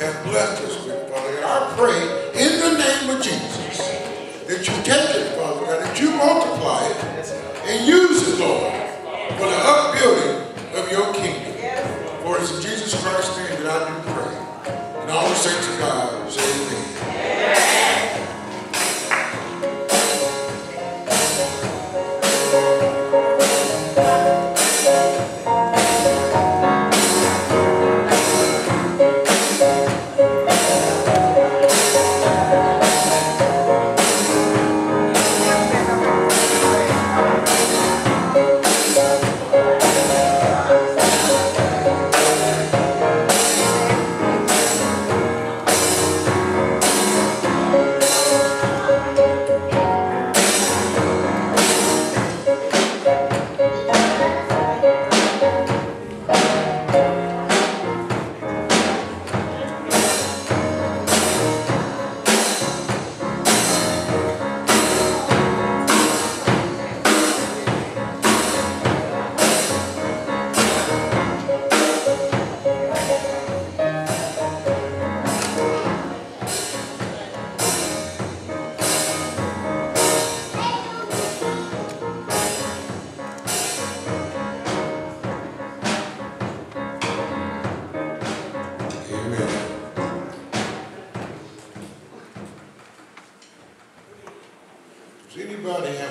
have blessed us with, Father God. I pray in the name of Jesus that you take it, Father God, that you multiply it and use it, Lord, for the upbuilding of your kingdom. For it's in Jesus Christ's name that I do pray. And all the saints of God say amen. Amen.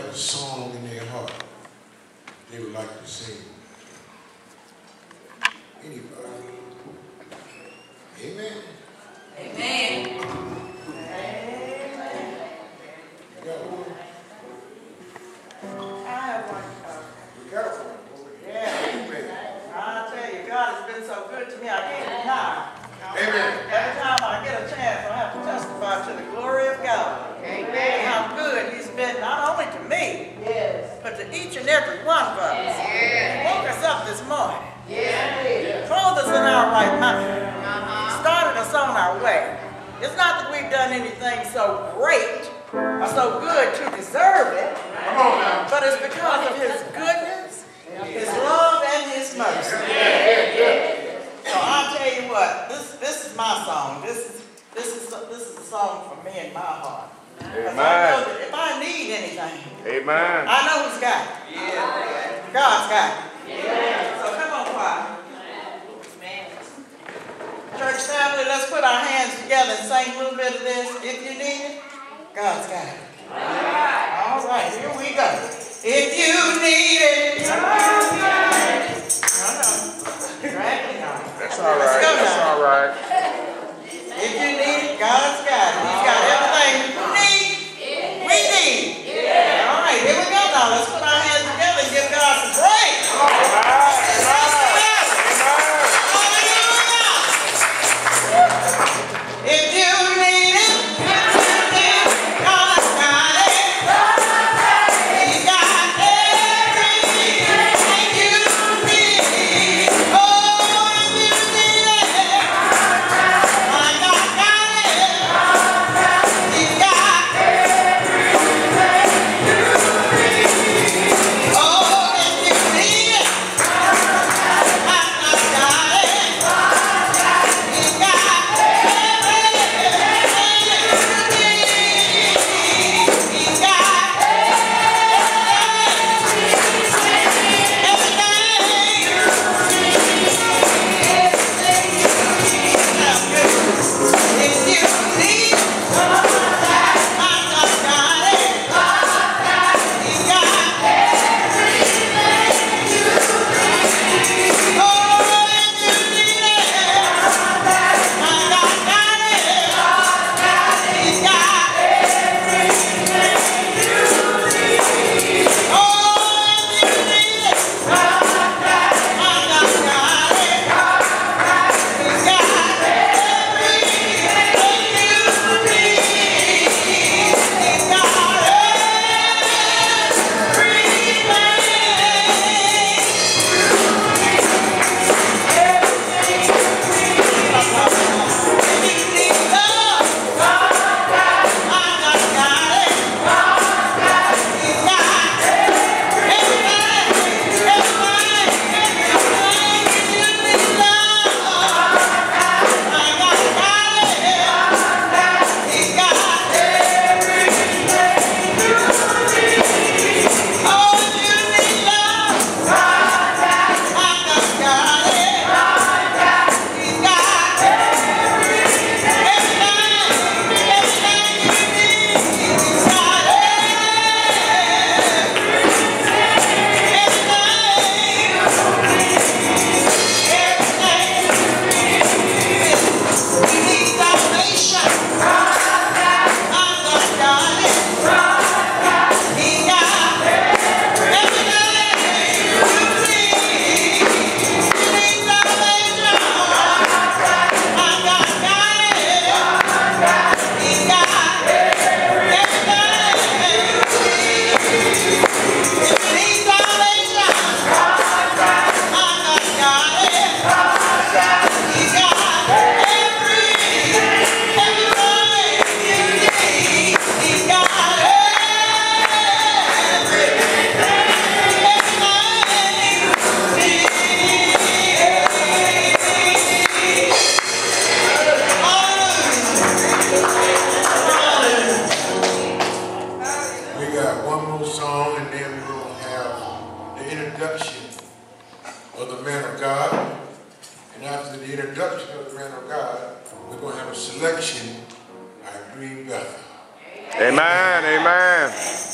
A song in their heart they would like to sing? Anybody? Amen. Amen. And every of us. He woke us up this morning. Clothed us in our right mind. Uh-huh. Started us on our way. It's not that we've done anything so great or so good to deserve it, Come but it's because of His goodness, His love, and His mercy. So I'll tell you what, this this is my song. This is this is this is a song for me and my heart. 'Cause I know Amen. that if I need anything, Amen. I know who's got it. God's got it. So come on, choir. Church family, let's put our hands together and sing a little bit of this. If you need it, God's got it. All right, here we go. If you need it, the man of God. And after the introduction of the man of God, we're going to have a selection by Green Bethel. Amen. Amen.